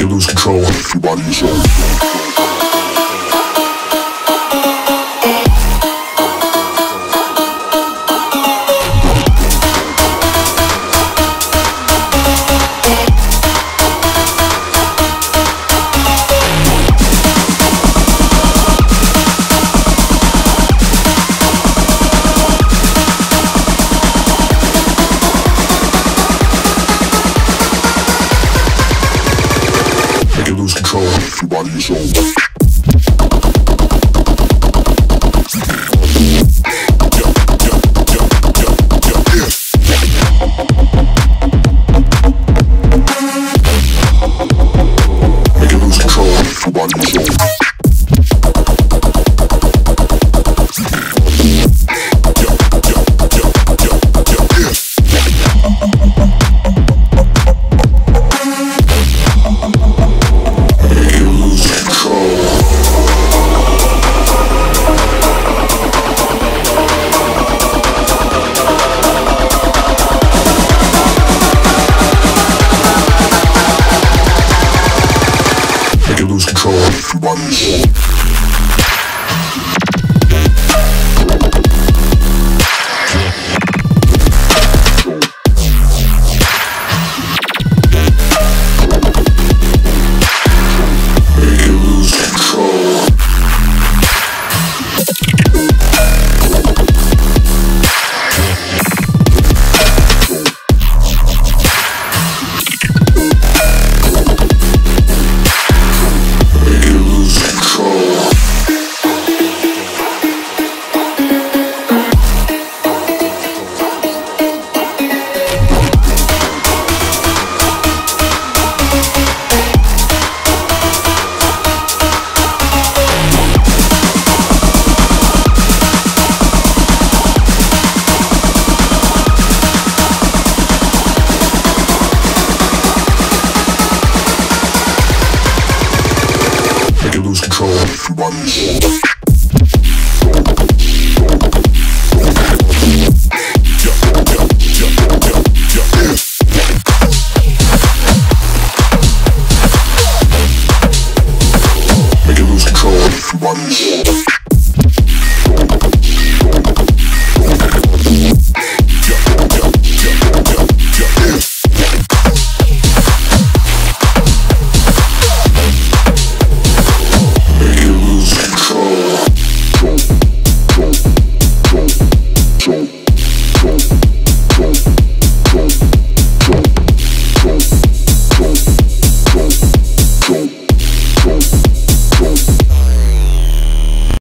can lose control. Your body, your soul. your body, your soul. Show. everybody. Everybody's